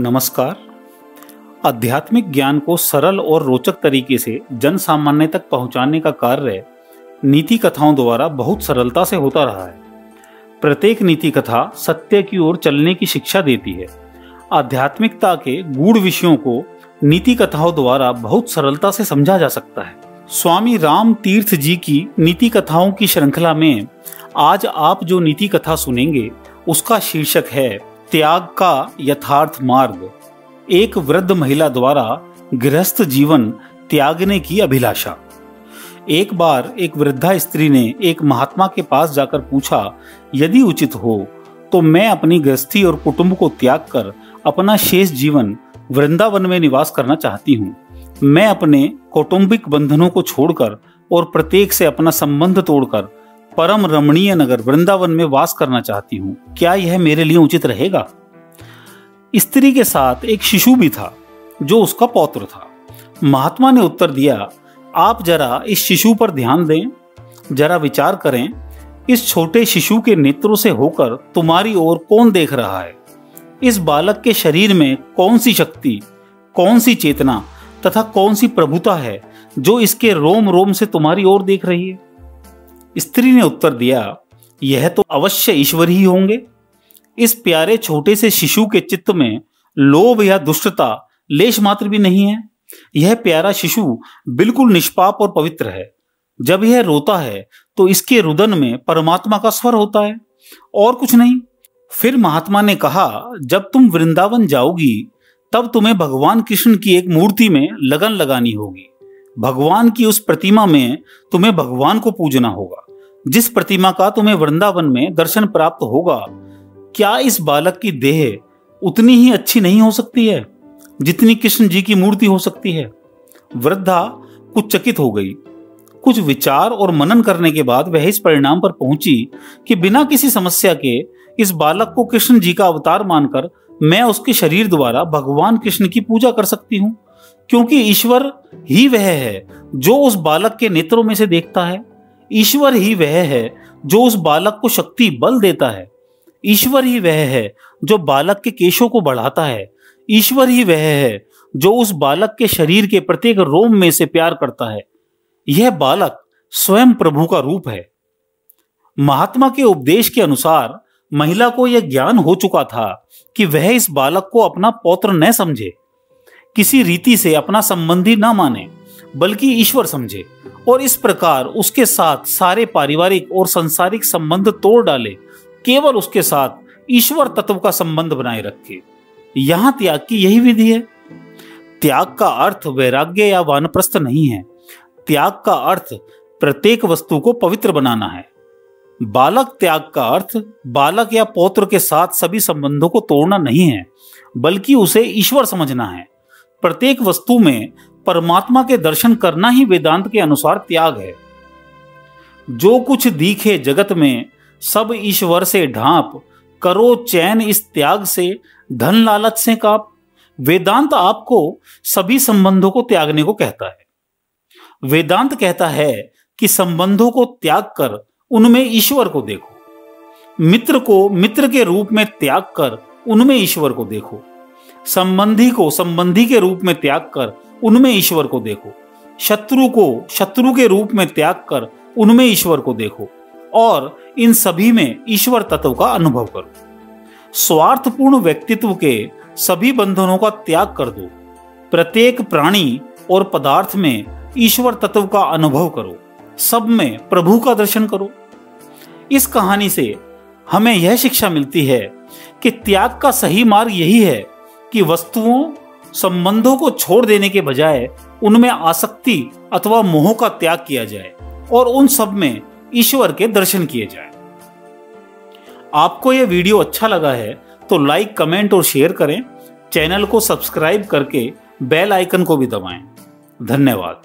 नमस्कार। आध्यात्मिक ज्ञान को सरल और रोचक तरीके से जन सामान्य तक पहुँचाने का कार्य नीति कथाओं द्वारा बहुत सरलता से होता रहा है। प्रत्येक नीति कथा सत्य की ओर चलने की शिक्षा देती है। आध्यात्मिकता के गूढ़ विषयों को नीति कथाओं द्वारा बहुत सरलता से समझा जा सकता है। स्वामी राम तीर्थ जी की नीति कथाओं की श्रृंखला में आज आप जो नीति कथा सुनेंगे, उसका शीर्षक है त्याग का यथार्थ मार्ग, एक वृद्ध महिला द्वारा गृहस्थ जीवन त्यागने की अभिलाषा। एक बार एक वृद्धा स्त्री ने एक महात्मा के पास जाकर पूछा, यदि उचित हो तो मैं अपनी गृहस्थी और कुटुंब को त्याग कर अपना शेष जीवन वृंदावन में निवास करना चाहती हूँ। मैं अपने कौटुंबिक बंधनों को छोड़कर और प्रत्येक से अपना संबंध तोड़कर परम रमणीय नगर वृंदावन में वास करना चाहती हूँ। क्या यह मेरे लिए उचित रहेगा? स्त्री के साथ एक शिशु भी था, जो उसका पौत्र था। महात्मा ने उत्तर दिया, आप जरा इस शिशु पर ध्यान दें, जरा विचार करें, इस छोटे शिशु के नेत्रों से होकर तुम्हारी ओर कौन देख रहा है? इस बालक के शरीर में कौन सी शक्ति, कौन सी चेतना तथा कौन सी प्रभुता है, जो इसके रोम रोम से तुम्हारी ओर देख रही है? स्त्री ने उत्तर दिया, यह तो अवश्य ईश्वर ही होंगे। इस प्यारे छोटे से शिशु के चित्त में लोभ या दुष्टता लेश मात्र भी नहीं है। यह प्यारा शिशु बिल्कुल निष्पाप और पवित्र है। जब यह रोता है तो इसके रुदन में परमात्मा का स्वर होता है। और कुछ नहीं। फिर महात्मा ने कहा, जब तुम वृंदावन जाओगी, तब तुम्हें भगवान कृष्ण की एक मूर्ति में लगन लगानी होगी। भगवान की उस प्रतिमा में तुम्हें भगवान को पूजना होगा। जिस प्रतिमा का तुम्हें वृंदावन में दर्शन प्राप्त होगा, क्या इस बालक की देह उतनी ही अच्छी नहीं हो सकती है, जितनी कृष्ण जी की मूर्ति हो सकती है? वृद्धा कुछ चकित हो गई। कुछ विचार और मनन करने के बाद वह इस परिणाम पर पहुँची कि बिना किसी समस्या के इस बालक को कृष्ण जी का अवतार मानकर मैं उसके शरीर द्वारा भगवान कृष्ण की पूजा कर सकती हूँ, क्योंकि ईश्वर ही वह है जो उस बालक के नेत्रों में से देखता है। ईश्वर ही वह है जो उस बालक को शक्ति बल देता है। ईश्वर ही वह है जो बालक के केशों को बढ़ाता है। ईश्वर ही वह है जो उस बालक के शरीर के प्रत्येक रोम में से प्यार करता है। यह बालक स्वयं प्रभु का रूप है। महात्मा के उपदेश के अनुसार महिला को यह ज्ञान हो चुका था कि वह इस बालक को अपना पौत्र न समझे, किसी रीति से अपना संबंधी न माने, बल्कि ईश्वर समझे और इस प्रकार उसके साथ सारे पारिवारिक और सांसारिक संबंध तोड़ डाले, केवल उसके साथ ईश्वर तत्व का संबंध बनाए रखे। यहाँ त्याग की यही विधि है। त्याग का अर्थ वैराग्य या वानप्रस्थ नहीं है। त्याग का अर्थ प्रत्येक वस्तु को पवित्र बनाना है। बालक त्याग का अर्थ बालक या पौत्र के साथ सभी संबंधों को तोड़ना नहीं है, बल्कि उसे ईश्वर समझना है। प्रत्येक वस्तु में परमात्मा के दर्शन करना ही वेदांत के अनुसार त्याग है। जो कुछ दिखे जगत में, सब ईश्वर से ढांप, करो चैन इस त्याग से, धन लालच से काप। वेदांत आपको सभी संबंधों को त्यागने को कहता है। वेदांत कहता है कि संबंधों को त्याग कर, उनमें ईश्वर को देखो। मित्र को मित्र के रूप में त्याग कर, उनमें ईश्वर को देखो। संबंधी को संबंधी के रूप में त्याग कर उनमें ईश्वर को देखो। शत्रु को, शत्रु के रूप में त्याग कर उनमें ईश्वर को देखो और इन सभी में ईश्वर तत्व का अनुभव करो। स्वार्थपूर्ण व्यक्तित्व के सभी बंधनों का त्याग कर दो। प्रत्येक प्राणी और पदार्थ में ईश्वर तत्व का अनुभव करो। सब में प्रभु का दर्शन करो। इस कहानी से हमें यह शिक्षा मिलती है कि त्याग का सही मार्ग यही है कि वस्तुओं संबंधों को छोड़ देने के बजाय उनमें आसक्ति अथवा मोह का त्याग किया जाए और उन सब में ईश्वर के दर्शन किए जाए। आपको यह वीडियो अच्छा लगा है तो लाइक, कमेंट और शेयर करें। चैनल को सब्सक्राइब करके बेल आइकन को भी दबाएँ। धन्यवाद।